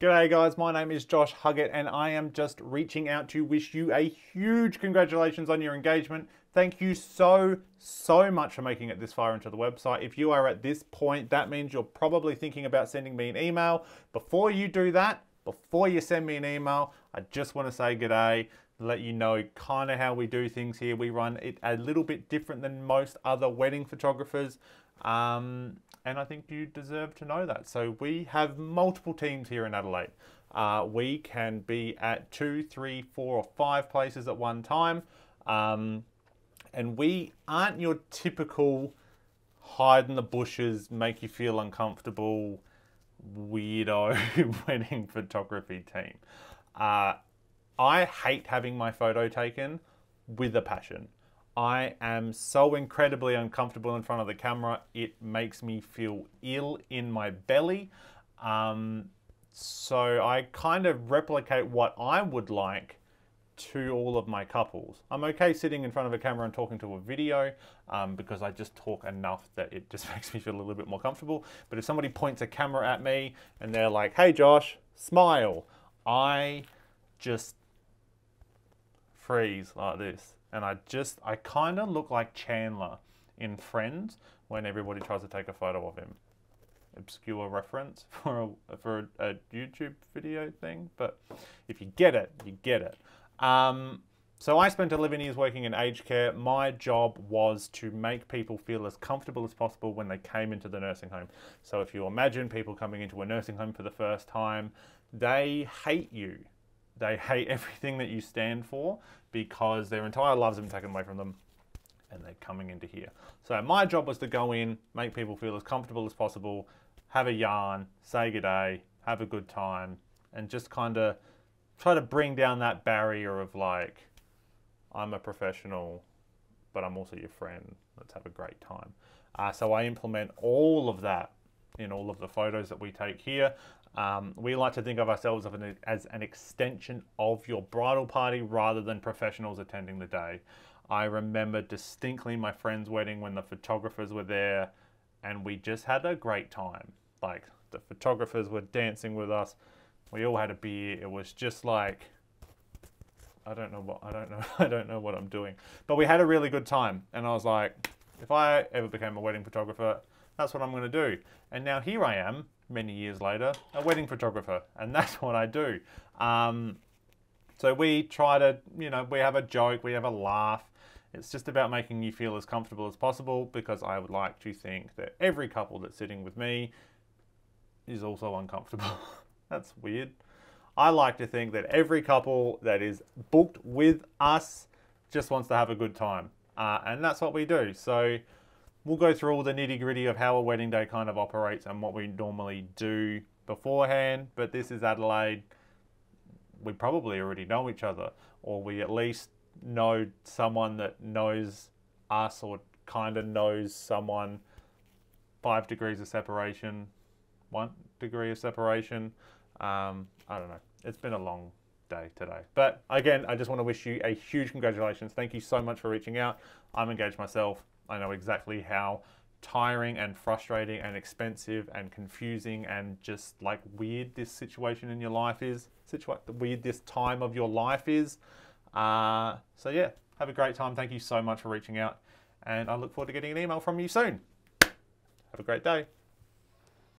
G'day guys, my name is Josh Huggett and I am just reaching out to wish you a huge congratulations on your engagement. Thank you so, so much for making it this far into the website. If you are at this point, that means you're probably thinking about sending me an email. Before you do that, before you send me an email, I just want to say g'day, let you know kind of how we do things here. We run it a little bit different than most other wedding photographers. Um, and I think you deserve to know that. So we have multiple teams here in Adelaide. Uh, we can be at two, three, four, or five places at one time. Um, and we aren't your typical hide in the bushes, make you feel uncomfortable, weirdo wedding photography team. Uh, I hate having my photo taken with a passion. I am so incredibly uncomfortable in front of the camera. It makes me feel ill in my belly. Um, so I kind of replicate what I would like to all of my couples. I'm okay sitting in front of a camera and talking to a video um, because I just talk enough that it just makes me feel a little bit more comfortable. But if somebody points a camera at me and they're like, hey Josh, smile, I just freeze like this and I just I kind of look like Chandler in Friends when everybody tries to take a photo of him. Obscure reference for a, for a, a YouTube video thing, but if you get it, you get it. Um, so I spent 11 years working in aged care. My job was to make people feel as comfortable as possible when they came into the nursing home. So if you imagine people coming into a nursing home for the first time, they hate you they hate everything that you stand for because their entire lives have been taken away from them and they're coming into here. So my job was to go in, make people feel as comfortable as possible, have a yarn, say good day, have a good time, and just kind of try to bring down that barrier of like, I'm a professional, but I'm also your friend. Let's have a great time. Uh, so I implement all of that in all of the photos that we take here. Um, we like to think of ourselves as an extension of your bridal party rather than professionals attending the day. I remember distinctly my friend's wedding when the photographers were there and we just had a great time. Like the photographers were dancing with us. We all had a beer. It was just like I don't know what I don't know I don't know what I'm doing. But we had a really good time and I was like if I ever became a wedding photographer, that's what I'm going to do. And now here I am many years later, a wedding photographer, and that's what I do. Um, so we try to, you know, we have a joke, we have a laugh. It's just about making you feel as comfortable as possible because I would like to think that every couple that's sitting with me is also uncomfortable. that's weird. I like to think that every couple that is booked with us just wants to have a good time. Uh, and that's what we do. So We'll go through all the nitty gritty of how a wedding day kind of operates and what we normally do beforehand, but this is Adelaide. We probably already know each other, or we at least know someone that knows us or kind of knows someone. Five degrees of separation, one degree of separation. Um, I don't know. It's been a long day today. But again, I just want to wish you a huge congratulations. Thank you so much for reaching out. I'm engaged myself. I know exactly how tiring and frustrating and expensive and confusing and just like weird this situation in your life is. Situa- weird this time of your life is. Uh, so yeah, have a great time. Thank you so much for reaching out, and I look forward to getting an email from you soon. Have a great day.